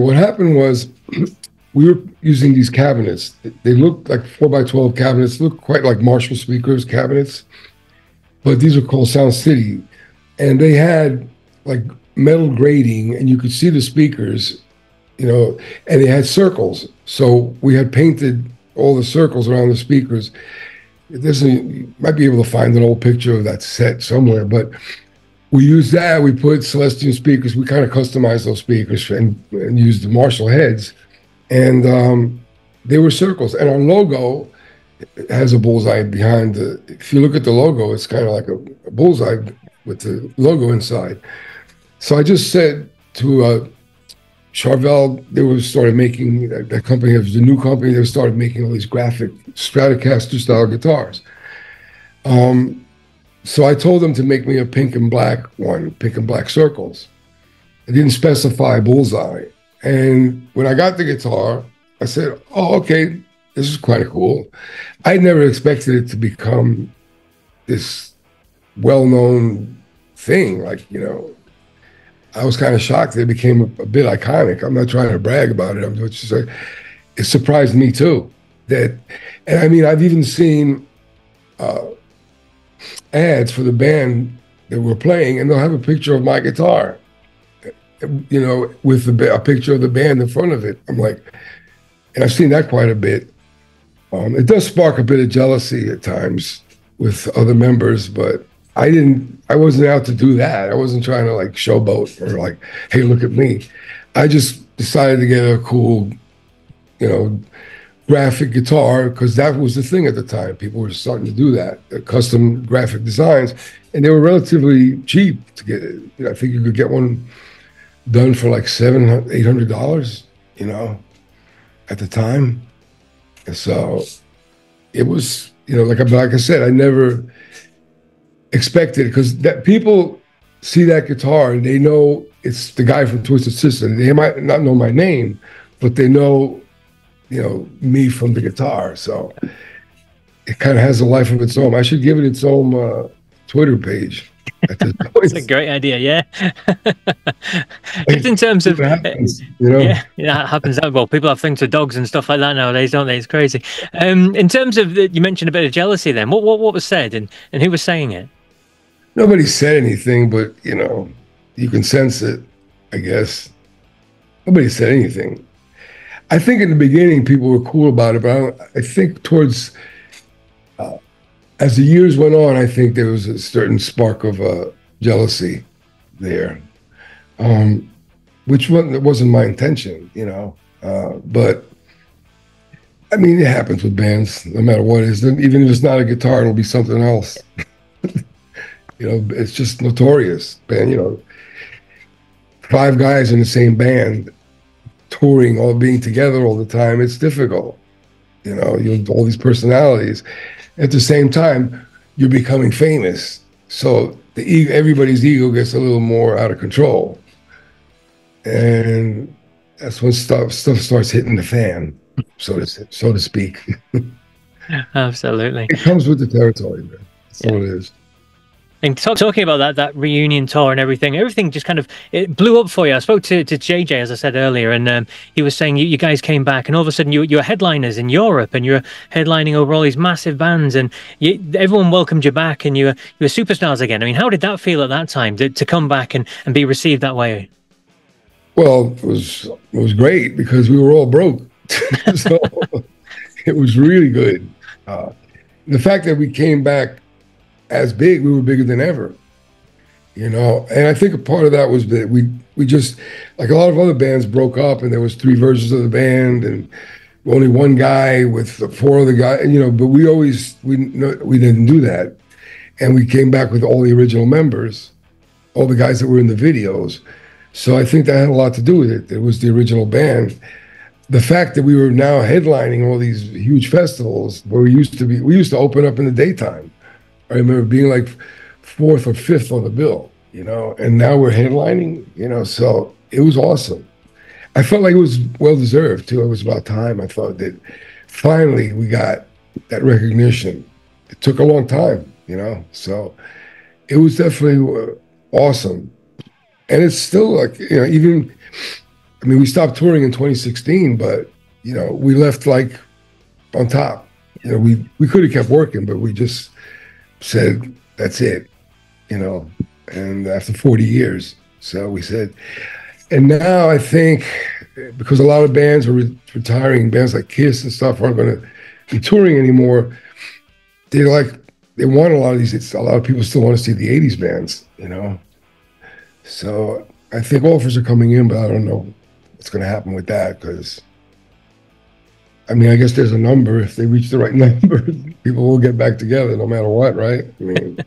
what happened was we were using these cabinets. They looked like four by twelve cabinets, looked quite like Marshall speakers cabinets, but these are called Sound City, and they had like metal grating, and you could see the speakers, you know, and they had circles. So we had painted all the circles around the speakers. This might be able to find an old picture of that set somewhere, but we used that. We put Celestion speakers. We kind of customized those speakers and, and used the Marshall heads, and um, they were circles. And our logo has a bullseye behind the. If you look at the logo, it's kind of like a, a bullseye with the logo inside. So I just said to uh, Charvel, they were started making that company. It was a new company. They started making all these graphic Stratocaster style guitars. Um, so I told them to make me a pink and black one, pink and black circles. I didn't specify bullseye. And when I got the guitar, I said, "Oh, okay, this is quite cool." I never expected it to become this well-known thing, like you know. I was kind of shocked that it became a, a, bit iconic. I'm not trying to brag about it. I'm just like, it surprised me too. That, and I mean, I've even seen uh, ads for the band that we're playing, and they'll have a picture of my guitar, you know, with the, a picture of the band in front of it. I'm like, and I've seen that quite a bit. Um, it does spark a bit of jealousy at times with other members, but I didn't. I wasn't out to do that. I wasn't trying to like showboat or like, hey, look at me. I just decided to get a cool, you know, graphic guitar because that was the thing at the time. People were starting to do that, custom graphic designs, and they were relatively cheap to get. You know, I think you could get one done for like seven, eight hundred dollars. You know, at the time, and so it was. You know, like like I said, I never expected because that people see that guitar and they know it's the guy from Twisted Sister. They might not know my name, but they know you know me from the guitar. So it kind of has a life of its own. I should give it its own uh, Twitter page. It's a great idea, yeah. Just in terms of, happens, you know? yeah, that happens. Well, people have things with dogs and stuff like that nowadays, don't they? It's crazy. Um, in terms of, the, you mentioned a bit of jealousy. Then, what what what was said, and and who was saying it? Nobody said anything, but you know, you can sense it. I guess nobody said anything. I think in the beginning people were cool about it, but I, I think towards uh, as the years went on, I think there was a certain spark of uh, jealousy there, um, which wasn't, wasn't my intention, you know. Uh, but I mean, it happens with bands, no matter what it is. Even if it's not a guitar, it'll be something else. you know, it's just notorious, band. You know, five guys in the same band touring, all being together all the time, it's difficult. You know, you all these personalities. At the same time, you're becoming famous, so the ego, everybody's ego gets a little more out of control, and that's when stuff stuff starts hitting the fan, so to so to speak. Absolutely, it comes with the territory, man. That's yeah. all it is. And talk, talking about that that reunion tour and everything, everything just kind of it blew up for you. I spoke to, to JJ as I said earlier, and um, he was saying you, you guys came back, and all of a sudden you you were headliners in Europe, and you're headlining over all these massive bands, and you, everyone welcomed you back, and you were you were superstars again. I mean, how did that feel at that time to, to come back and, and be received that way? Well, it was it was great because we were all broke, so it was really good. Uh, the fact that we came back as big, we were bigger than ever. You know, and I think a part of that was that we we just like a lot of other bands broke up, and there was three versions of the band, and only one guy with the four other guys. You know, but we always we we didn't do that, and we came back with all the original members, all the guys that were in the videos. So I think that had a lot to do with it. It was the original band. The fact that we were now headlining all these huge festivals where we used to be, we used to open up in the daytime I remember being like fourth or fifth on the bill, you know, and now we're headlining, you know, so it was awesome. I felt like it was well deserved too. It was about time. I thought that finally we got that recognition. It took a long time, you know, so it was definitely uh, awesome. And it's still like, you know, even I mean, we stopped touring in 2016, but you know, we left like on top. You know, we we could have kept working, but we just said that's it. You know, and after 40 years, so we said, and now I think because a lot of bands are re- retiring, bands like Kiss and stuff aren't going to be touring anymore. They like they want a lot of these. It's, a lot of people still want to see the '80s bands, you know. So I think offers are coming in, but I don't know what's going to happen with that because. I mean, I guess there's a number. If they reach the right number, people will get back together no matter what, right? I mean,